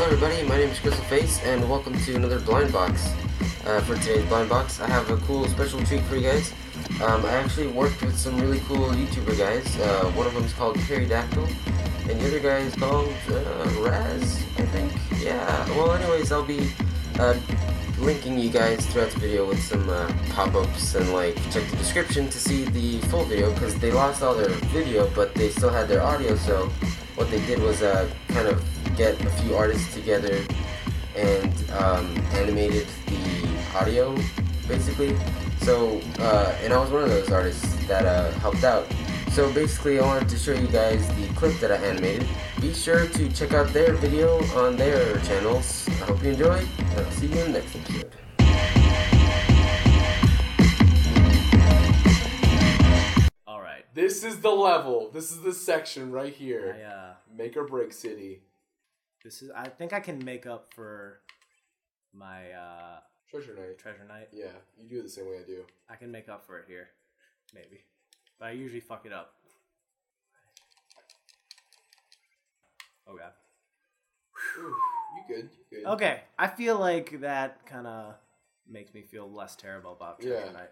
Hello, everybody. My name is Crystal Face, and welcome to another Blind Box. Uh, for today's Blind Box, I have a cool special treat for you guys. Um, I actually worked with some really cool YouTuber guys. Uh, one of them is called Dactyl, and the other guy is called uh, Raz, I think. Yeah. Well, anyways, I'll be uh, linking you guys throughout the video with some uh, pop-ups and like check the description to see the full video because they lost all their video, but they still had their audio. So what they did was uh, kind of get a few artists together and um, animated the audio basically. So, uh, and I was one of those artists that uh, helped out. So basically, I wanted to show you guys the clip that I animated. Be sure to check out their video on their channels. I hope you enjoy, and I'll see you in the next episode. All right. This is the level. This is the section right here. I, uh, Make or break city. This is. I think I can make up for my uh, Treasure Knight. treasure Knight. Yeah, you do it the same way I do. I can make up for it here, maybe. But I usually fuck it up. Oh god. You good? You good? Okay, I feel like that kind of makes me feel less terrible about treasure Yeah. Knight.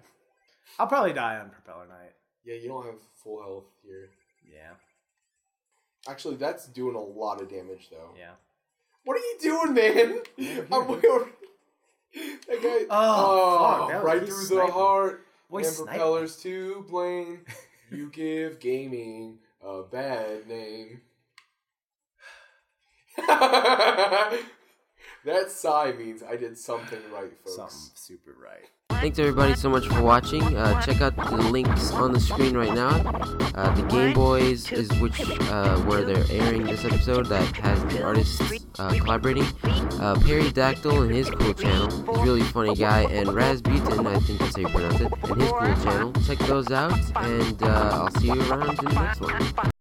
I'll probably die on propeller Knight. Yeah, you don't have full health here. Yeah, Actually, that's doing a lot of damage though. yeah. What are you doing, man? I'm over. That guy. Oh, fuck, oh, that right through the heart. Boy, and propellers to Blaine. you give gaming a bad name. that sigh means I did something right, folks. Something super right. Thanks everybody so much for watching. Uh, check out the links on the screen right now. Uh, the Game Boys is which uh, where they're airing this episode that has the artists uh, collaborating. Uh, Perrydactyl and his cool channel. He's a really funny guy. And Razbuten, I think that's how you pronounce it, and his cool channel. Check those out, and uh, I'll see you around in the next one.